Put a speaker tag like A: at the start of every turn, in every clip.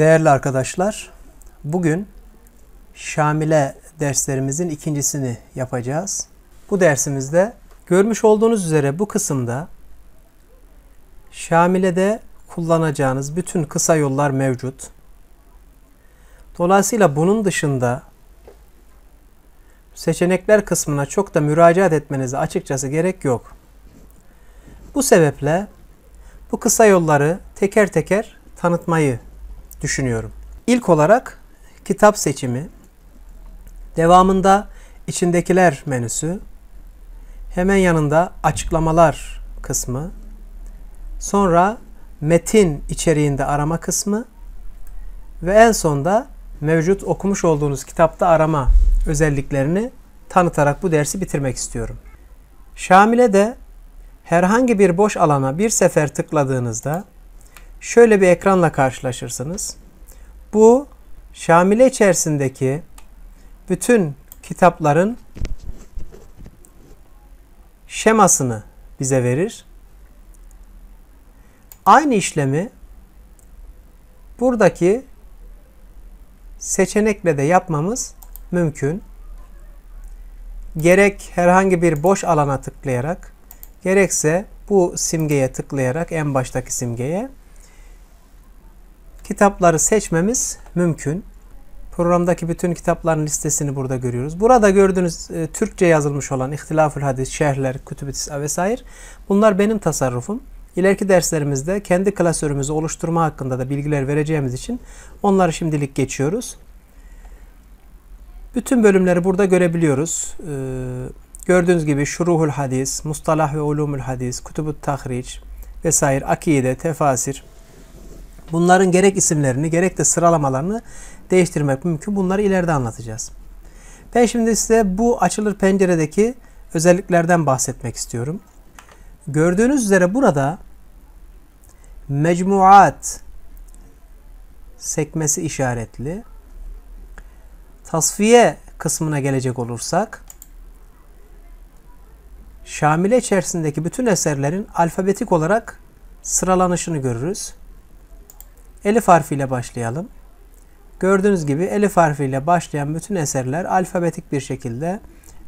A: Değerli arkadaşlar, bugün Şamile derslerimizin ikincisini yapacağız. Bu dersimizde görmüş olduğunuz üzere bu kısımda Şamile'de kullanacağınız bütün kısa yollar mevcut. Dolayısıyla bunun dışında seçenekler kısmına çok da müracaat etmenize açıkçası gerek yok. Bu sebeple bu kısa yolları teker teker tanıtmayı düşünüyorum. İlk olarak kitap seçimi, devamında içindekiler menüsü, hemen yanında açıklamalar kısmı, sonra metin içeriğinde arama kısmı ve en sonda mevcut okumuş olduğunuz kitapta arama özelliklerini tanıtarak bu dersi bitirmek istiyorum. Şamile de herhangi bir boş alana bir sefer tıkladığınızda şöyle bir ekranla karşılaşırsınız. Bu Şamile içerisindeki bütün kitapların şemasını bize verir. Aynı işlemi buradaki seçenekle de yapmamız mümkün. Gerek herhangi bir boş alana tıklayarak gerekse bu simgeye tıklayarak en baştaki simgeye kitapları seçmemiz mümkün. Programdaki bütün kitapların listesini burada görüyoruz. Burada gördüğünüz e, Türkçe yazılmış olan İhtilafül Hadis, şerhler, kütüb-i vesaire bunlar benim tasarrufum. İleriki derslerimizde kendi klasörümüzü oluşturma hakkında da bilgiler vereceğimiz için onları şimdilik geçiyoruz. Bütün bölümleri burada görebiliyoruz. Ee, gördüğünüz gibi Şuruhul Hadis, Mustalah ve Ulumul Hadis, Kutubut Tahric vesaire, Akide, Tefasir. Bunların gerek isimlerini gerek de sıralamalarını değiştirmek mümkün. Bunları ileride anlatacağız. Ben şimdi size bu açılır penceredeki özelliklerden bahsetmek istiyorum. Gördüğünüz üzere burada mecmuat sekmesi işaretli. Tasfiye kısmına gelecek olursak Şamile içerisindeki bütün eserlerin alfabetik olarak sıralanışını görürüz. Elif harfiyle başlayalım. Gördüğünüz gibi elif harfiyle başlayan bütün eserler alfabetik bir şekilde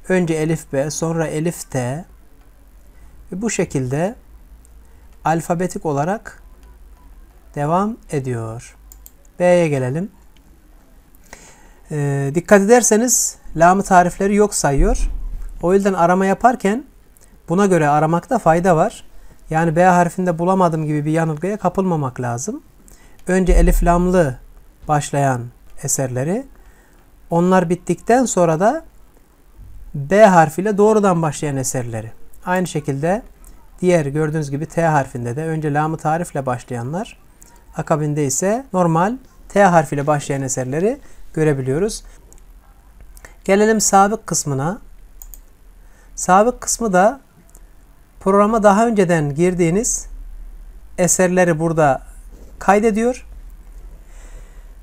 A: önce elif B sonra elif T ve bu şekilde alfabetik olarak devam ediyor. B'ye gelelim. Ee, dikkat ederseniz lamı tarifleri yok sayıyor. O yüzden arama yaparken buna göre aramakta fayda var. Yani B harfinde bulamadım gibi bir yanılgıya kapılmamak lazım. Önce elif lamlı başlayan eserleri onlar bittikten sonra da B harfiyle doğrudan başlayan eserleri. Aynı şekilde diğer gördüğünüz gibi T harfinde de önce lamı tarifle başlayanlar akabinde ise normal T harfiyle başlayan eserleri görebiliyoruz. Gelelim sabık kısmına. Sabık kısmı da programa daha önceden girdiğiniz eserleri burada kaydediyor.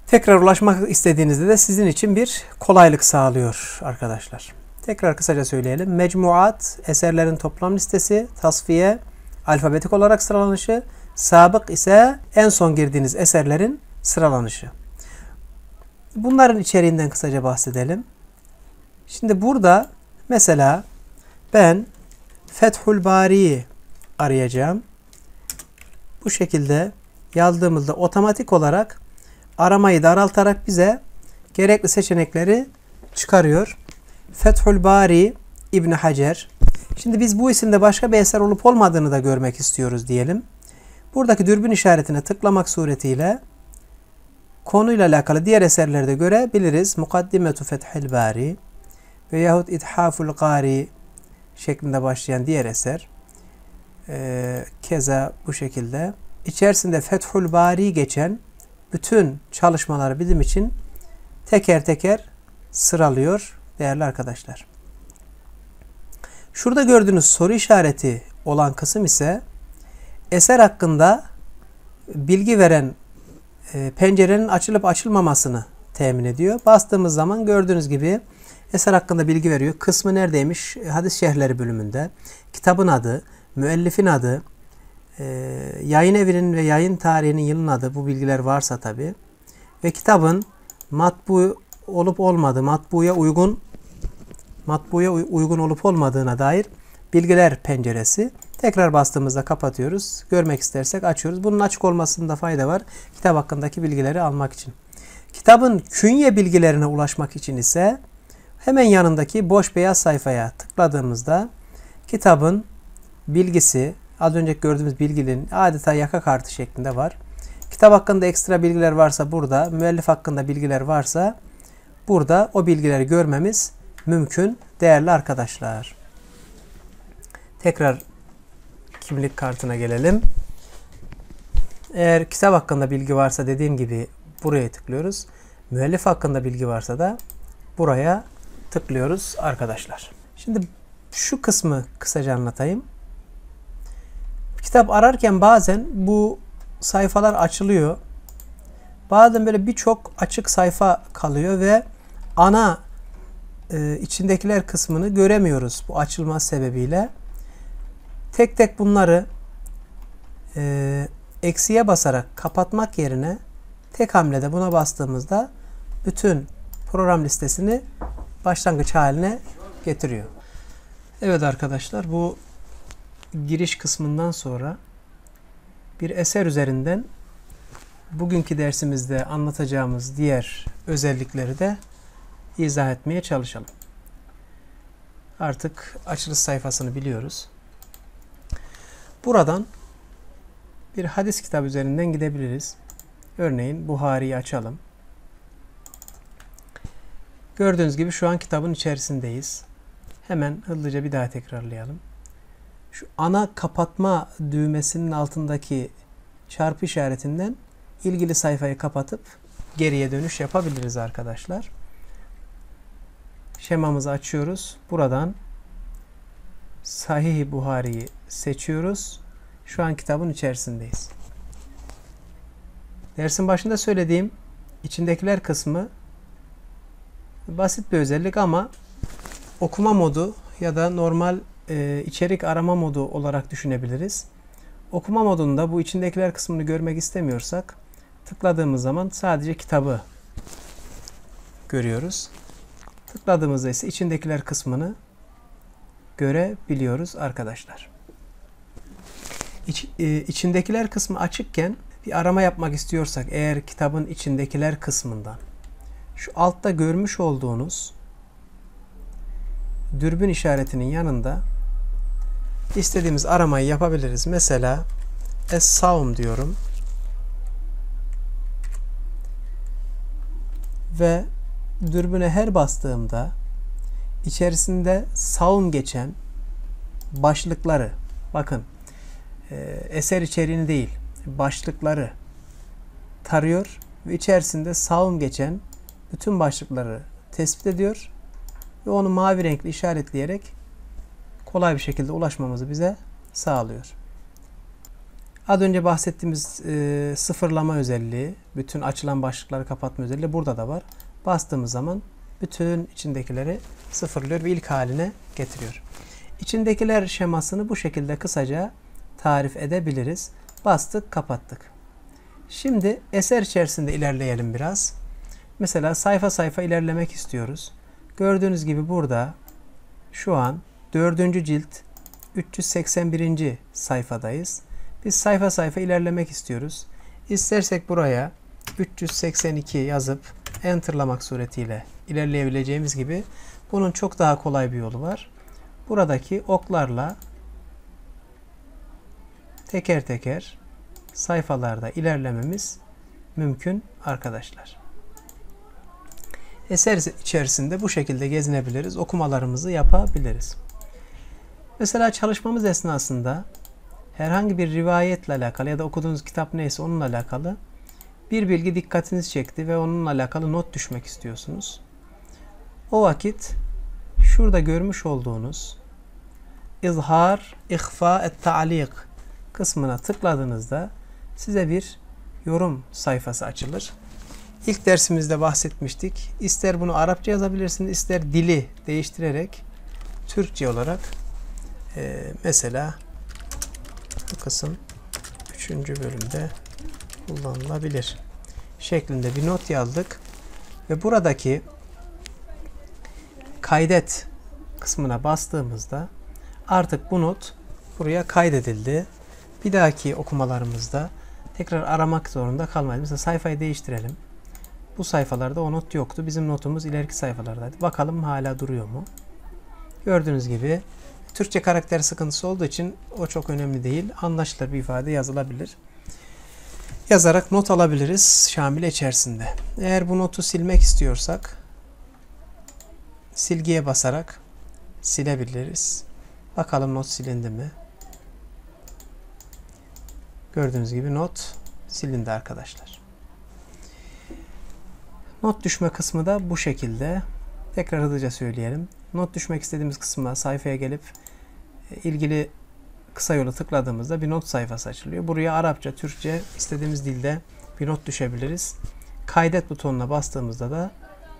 A: Tekrar ulaşmak istediğinizde de sizin için bir kolaylık sağlıyor arkadaşlar. Tekrar kısaca söyleyelim. Mecmuat, eserlerin toplam listesi, tasfiye, alfabetik olarak sıralanışı, sabık ise en son girdiğiniz eserlerin sıralanışı. Bunların içeriğinden kısaca bahsedelim. Şimdi burada mesela ben Fethul Bari'yi arayacağım. Bu şekilde yazdığımızda otomatik olarak aramayı daraltarak bize gerekli seçenekleri çıkarıyor. Fethul Bari İbn Hacer. Şimdi biz bu isimde başka bir eser olup olmadığını da görmek istiyoruz diyelim. Buradaki dürbün işaretine tıklamak suretiyle konuyla alakalı diğer eserleri de görebiliriz. Mukaddimetu Fethül Bari veyahut İthaful Gari şeklinde başlayan diğer eser. Ee, keza bu şekilde. İçerisinde Fethül Bari geçen bütün çalışmaları bizim için teker teker sıralıyor değerli arkadaşlar. Şurada gördüğünüz soru işareti olan kısım ise eser hakkında bilgi veren e, pencerenin açılıp açılmamasını temin ediyor. Bastığımız zaman gördüğünüz gibi eser hakkında bilgi veriyor. Kısmı neredeymiş? Hadis şerhleri bölümünde. Kitabın adı, müellifin adı, e, yayın evinin ve yayın tarihinin yılın adı bu bilgiler varsa tabi. ve kitabın matbu olup olmadığı, matbuya uygun matbuya uygun olup olmadığına dair bilgiler penceresi. Tekrar bastığımızda kapatıyoruz. Görmek istersek açıyoruz. Bunun açık olmasında fayda var. Kitap hakkındaki bilgileri almak için. Kitabın künye bilgilerine ulaşmak için ise hemen yanındaki boş beyaz sayfaya tıkladığımızda kitabın bilgisi, az önce gördüğümüz bilginin adeta yaka kartı şeklinde var. Kitap hakkında ekstra bilgiler varsa burada, müellif hakkında bilgiler varsa burada o bilgileri görmemiz mümkün değerli arkadaşlar. Tekrar kimlik kartına gelelim. Eğer kitap hakkında bilgi varsa dediğim gibi buraya tıklıyoruz. Müellif hakkında bilgi varsa da buraya tıklıyoruz arkadaşlar. Şimdi şu kısmı kısaca anlatayım. Kitap ararken bazen bu sayfalar açılıyor. Bazen böyle birçok açık sayfa kalıyor ve ana e, içindekiler kısmını göremiyoruz bu açılma sebebiyle. Tek tek bunları e, eksiye basarak kapatmak yerine tek hamlede buna bastığımızda bütün program listesini başlangıç haline getiriyor. Evet arkadaşlar bu giriş kısmından sonra bir eser üzerinden bugünkü dersimizde anlatacağımız diğer özellikleri de izah etmeye çalışalım. Artık açılış sayfasını biliyoruz. Buradan bir hadis kitabı üzerinden gidebiliriz. Örneğin Buhari'yi açalım. Gördüğünüz gibi şu an kitabın içerisindeyiz. Hemen hızlıca bir daha tekrarlayalım. Şu ana kapatma düğmesinin altındaki çarpı işaretinden ilgili sayfayı kapatıp geriye dönüş yapabiliriz arkadaşlar. Şemamızı açıyoruz. Buradan Sahih Buhari'yi seçiyoruz. Şu an kitabın içerisindeyiz. Dersin başında söylediğim içindekiler kısmı basit bir özellik ama okuma modu ya da normal e, içerik arama modu olarak düşünebiliriz. Okuma modunda bu içindekiler kısmını görmek istemiyorsak tıkladığımız zaman sadece kitabı görüyoruz. Tıkladığımızda ise içindekiler kısmını görebiliyoruz arkadaşlar. İç, e, içindekiler kısmı açıkken bir arama yapmak istiyorsak eğer kitabın içindekiler kısmından şu altta görmüş olduğunuz dürbün işaretinin yanında istediğimiz aramayı yapabiliriz. Mesela es-saum diyorum. Ve dürbüne her bastığımda içerisinde saum geçen başlıkları bakın e, eser içeriğini değil başlıkları tarıyor ve içerisinde saum geçen bütün başlıkları tespit ediyor ve onu mavi renkli işaretleyerek kolay bir şekilde ulaşmamızı bize sağlıyor. Az önce bahsettiğimiz e, sıfırlama özelliği, bütün açılan başlıkları kapatma özelliği burada da var. Bastığımız zaman bütün içindekileri sıfırlıyor ve ilk haline getiriyor. İçindekiler şemasını bu şekilde kısaca tarif edebiliriz. Bastık, kapattık. Şimdi eser içerisinde ilerleyelim biraz. Mesela sayfa sayfa ilerlemek istiyoruz. Gördüğünüz gibi burada şu an 4. cilt 381. sayfadayız. Biz sayfa sayfa ilerlemek istiyoruz. İstersek buraya 382 yazıp enterlamak suretiyle ilerleyebileceğimiz gibi bunun çok daha kolay bir yolu var. Buradaki oklarla teker teker sayfalarda ilerlememiz mümkün arkadaşlar. Eser içerisinde bu şekilde gezinebiliriz. Okumalarımızı yapabiliriz. Mesela çalışmamız esnasında herhangi bir rivayetle alakalı ya da okuduğunuz kitap neyse onunla alakalı bir bilgi dikkatinizi çekti ve onunla alakalı not düşmek istiyorsunuz. O vakit şurada görmüş olduğunuz izhar, ihfa et ta'liq kısmına tıkladığınızda size bir yorum sayfası açılır. İlk dersimizde bahsetmiştik. İster bunu Arapça yazabilirsiniz, ister dili değiştirerek Türkçe olarak e, mesela bu kısım 3. bölümde kullanılabilir şeklinde bir not yazdık. Ve buradaki kaydet kısmına bastığımızda artık bu not buraya kaydedildi. Bir dahaki okumalarımızda tekrar aramak zorunda kalmayız. Mesela sayfayı değiştirelim. Bu sayfalarda o not yoktu. Bizim notumuz ileriki sayfalardaydı. Bakalım hala duruyor mu? Gördüğünüz gibi Türkçe karakter sıkıntısı olduğu için o çok önemli değil. Anlaşılır bir ifade yazılabilir. Yazarak not alabiliriz Şamil içerisinde. Eğer bu notu silmek istiyorsak silgiye basarak silebiliriz. Bakalım not silindi mi? Gördüğünüz gibi not silindi arkadaşlar. Not düşme kısmı da bu şekilde. Tekrar hızlıca söyleyelim. Not düşmek istediğimiz kısma sayfaya gelip e, ilgili kısa yolu tıkladığımızda bir not sayfası açılıyor. Buraya Arapça, Türkçe istediğimiz dilde bir not düşebiliriz. Kaydet butonuna bastığımızda da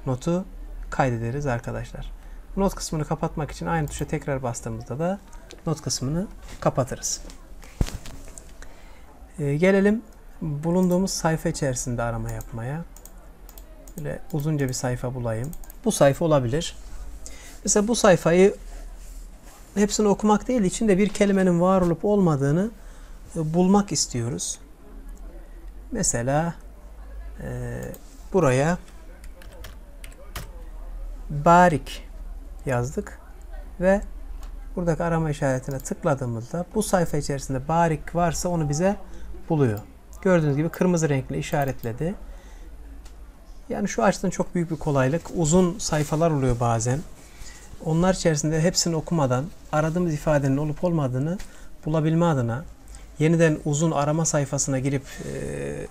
A: notu kaydederiz arkadaşlar. Not kısmını kapatmak için aynı tuşa tekrar bastığımızda da not kısmını kapatırız. Ee, gelelim bulunduğumuz sayfa içerisinde arama yapmaya. Böyle uzunca bir sayfa bulayım. Bu sayfa olabilir. Mesela bu sayfayı hepsini okumak değil, içinde bir kelimenin var olup olmadığını e, bulmak istiyoruz. Mesela e, buraya barik yazdık ve buradaki arama işaretine tıkladığımızda bu sayfa içerisinde barik varsa onu bize buluyor. Gördüğünüz gibi kırmızı renkli işaretledi. Yani şu açıdan çok büyük bir kolaylık. Uzun sayfalar oluyor bazen. Onlar içerisinde hepsini okumadan aradığımız ifadenin olup olmadığını bulabilme adına yeniden uzun arama sayfasına girip e,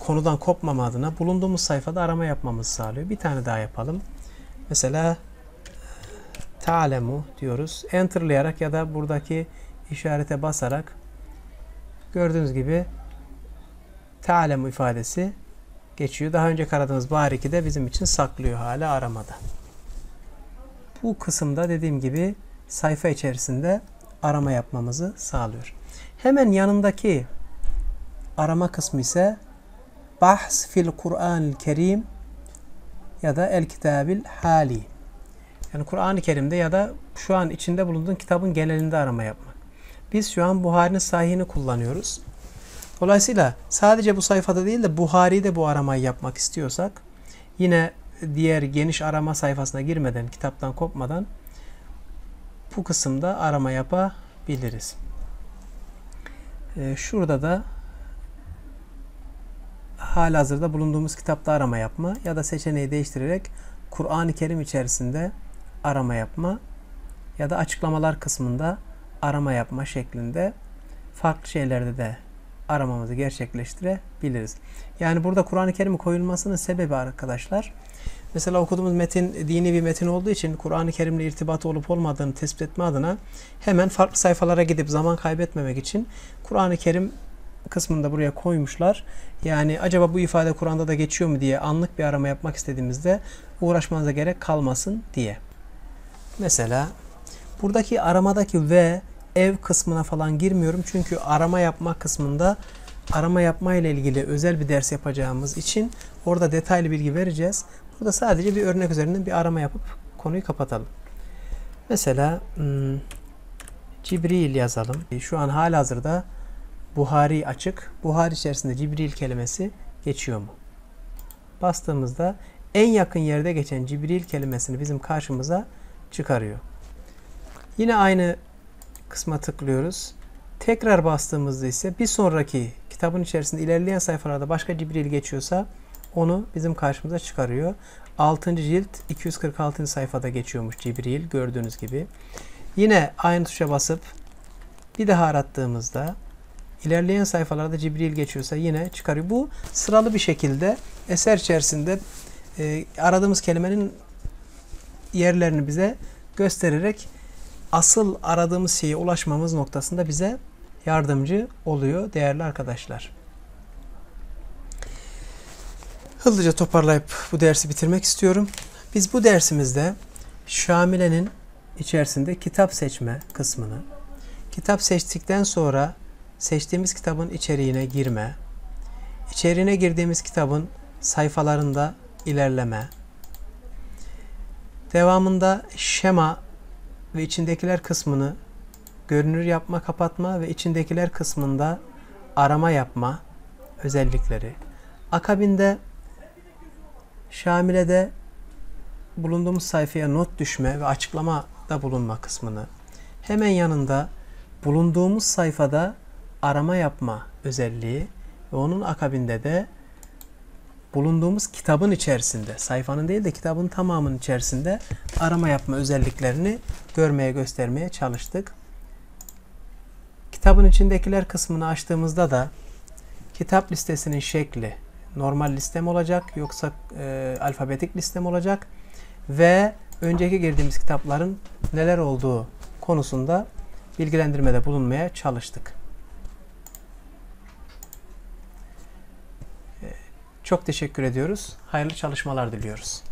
A: konudan kopmama adına bulunduğumuz sayfada arama yapmamızı sağlıyor. Bir tane daha yapalım. Mesela ta'lemu diyoruz. Enterlayarak ya da buradaki işarete basarak gördüğünüz gibi ta'lemu ifadesi geçiyor. Daha önce aradığımız bariki de bizim için saklıyor hala aramada. Bu kısımda dediğim gibi sayfa içerisinde arama yapmamızı sağlıyor. Hemen yanındaki arama kısmı ise Bahs fil Kur'an-ı Kerim ya da El Kitabil Hali. Yani Kur'an-ı Kerim'de ya da şu an içinde bulunduğun kitabın genelinde arama yapmak. Biz şu an Buhari'nin sahihini kullanıyoruz. Dolayısıyla sadece bu sayfada değil de Buhari'de bu aramayı yapmak istiyorsak yine diğer geniş arama sayfasına girmeden, kitaptan kopmadan bu kısımda arama yapabiliriz. Ee, şurada da halihazırda bulunduğumuz kitapta arama yapma ya da seçeneği değiştirerek Kur'an-ı Kerim içerisinde arama yapma ya da açıklamalar kısmında arama yapma şeklinde farklı şeylerde de aramamızı gerçekleştirebiliriz. Yani burada Kur'an-ı Kerim'in koyulmasının sebebi arkadaşlar Mesela okuduğumuz metin dini bir metin olduğu için Kur'an-ı Kerim'le irtibatı olup olmadığını tespit etme adına hemen farklı sayfalara gidip zaman kaybetmemek için Kur'an-ı Kerim kısmında buraya koymuşlar. Yani acaba bu ifade Kur'an'da da geçiyor mu diye anlık bir arama yapmak istediğimizde uğraşmanıza gerek kalmasın diye. Mesela buradaki aramadaki ve ev kısmına falan girmiyorum. Çünkü arama yapma kısmında arama yapma ile ilgili özel bir ders yapacağımız için orada detaylı bilgi vereceğiz. Burada sadece bir örnek üzerinden bir arama yapıp konuyu kapatalım. Mesela hmm, Cibril yazalım. Şu an halihazırda Buhari açık. Buhari içerisinde Cibril kelimesi geçiyor mu? Bastığımızda en yakın yerde geçen Cibril kelimesini bizim karşımıza çıkarıyor. Yine aynı kısma tıklıyoruz. Tekrar bastığımızda ise bir sonraki kitabın içerisinde ilerleyen sayfalarda başka Cibril geçiyorsa onu bizim karşımıza çıkarıyor. 6. cilt 246. sayfada geçiyormuş Cibril gördüğünüz gibi. Yine aynı tuşa basıp bir daha arattığımızda ilerleyen sayfalarda Cibril geçiyorsa yine çıkarıyor. Bu sıralı bir şekilde eser içerisinde e, aradığımız kelimenin yerlerini bize göstererek asıl aradığımız şeye ulaşmamız noktasında bize yardımcı oluyor değerli arkadaşlar. Hızlıca toparlayıp bu dersi bitirmek istiyorum. Biz bu dersimizde Şamile'nin içerisinde kitap seçme kısmını, kitap seçtikten sonra seçtiğimiz kitabın içeriğine girme, içeriğine girdiğimiz kitabın sayfalarında ilerleme, devamında şema ve içindekiler kısmını görünür yapma, kapatma ve içindekiler kısmında arama yapma özellikleri. Akabinde Şamile'de bulunduğumuz sayfaya not düşme ve açıklamada bulunma kısmını. Hemen yanında bulunduğumuz sayfada arama yapma özelliği ve onun akabinde de bulunduğumuz kitabın içerisinde, sayfanın değil de kitabın tamamının içerisinde arama yapma özelliklerini görmeye göstermeye çalıştık. Kitabın içindekiler kısmını açtığımızda da kitap listesinin şekli normal listem olacak yoksa e, alfabetik listem olacak ve önceki girdiğimiz kitapların neler olduğu konusunda bilgilendirmede bulunmaya çalıştık. Çok teşekkür ediyoruz. Hayırlı çalışmalar diliyoruz.